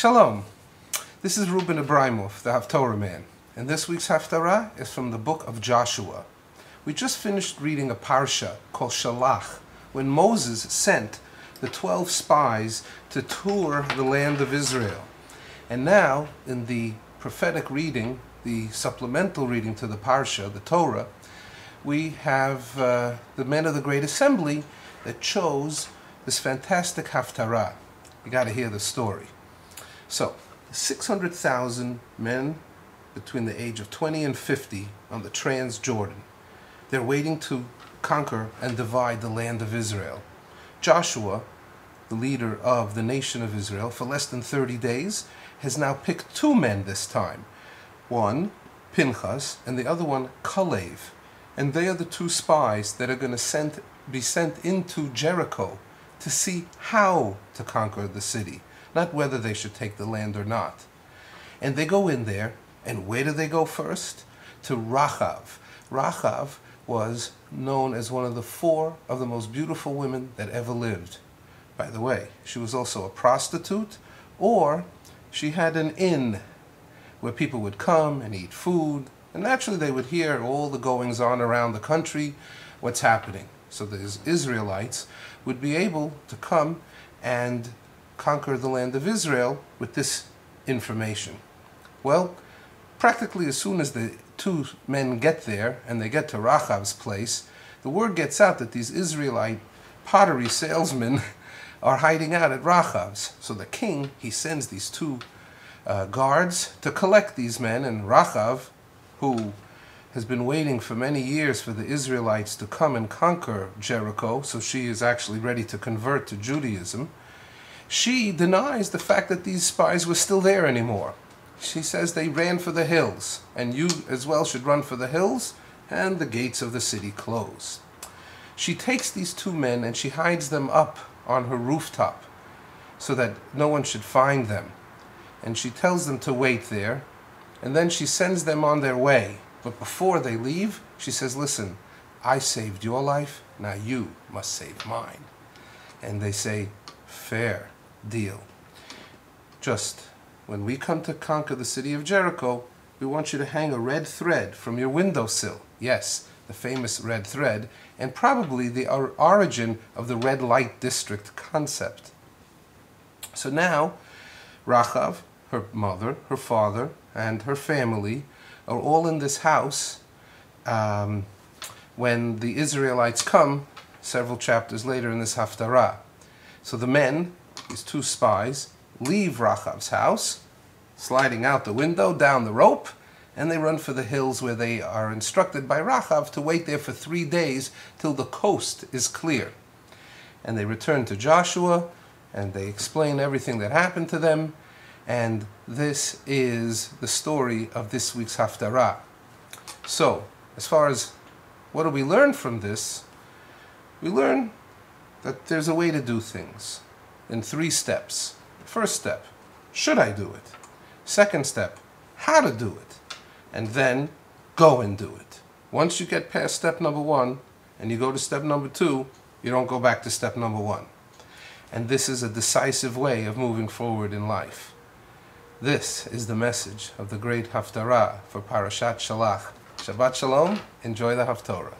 Shalom. This is Reuben Ebrahimoff, the Haftorah man, and this week's Haftarah is from the book of Joshua. We just finished reading a parsha called Shelach, when Moses sent the 12 spies to tour the land of Israel. And now, in the prophetic reading, the supplemental reading to the parsha, the Torah, we have uh, the men of the Great Assembly that chose this fantastic Haftarah. You got to hear the story. So, 600,000 men between the age of 20 and 50 on the Transjordan. They're waiting to conquer and divide the land of Israel. Joshua, the leader of the nation of Israel, for less than 30 days, has now picked two men this time. One, Pinchas, and the other one, Kalev. And they are the two spies that are going to send, be sent into Jericho to see how to conquer the city, not whether they should take the land or not. And they go in there, and where do they go first? To Rachav. Rachav was known as one of the four of the most beautiful women that ever lived. By the way, she was also a prostitute, or she had an inn where people would come and eat food, and naturally they would hear all the goings on around the country, what's happening. So the Israelites would be able to come and conquer the land of Israel with this information. Well, practically as soon as the two men get there and they get to Rachav's place, the word gets out that these Israelite pottery salesmen are hiding out at Rachav's. So the king, he sends these two uh, guards to collect these men, and Rachav, who has been waiting for many years for the Israelites to come and conquer Jericho, so she is actually ready to convert to Judaism, she denies the fact that these spies were still there anymore. She says they ran for the hills, and you as well should run for the hills, and the gates of the city close. She takes these two men and she hides them up on her rooftop so that no one should find them. And she tells them to wait there, and then she sends them on their way. But before they leave, she says, Listen, I saved your life, now you must save mine. And they say, Fair deal. Just when we come to conquer the city of Jericho, we want you to hang a red thread from your windowsill. Yes, the famous red thread, and probably the origin of the red light district concept. So now, Rachav, her mother, her father, and her family are all in this house um, when the Israelites come several chapters later in this Haftarah. So the men, these two spies, leave Rachav's house, sliding out the window, down the rope, and they run for the hills where they are instructed by Rachav to wait there for three days till the coast is clear. And they return to Joshua, and they explain everything that happened to them, and this is the story of this week's Haftarah. So, as far as what do we learn from this, we learn that there's a way to do things in three steps. First step, should I do it? Second step, how to do it. And then go and do it. Once you get past step number one and you go to step number two, you don't go back to step number one. And this is a decisive way of moving forward in life. This is the message of the great Haftarah for Parashat Shelach. Shabbat Shalom. Enjoy the Haftorah.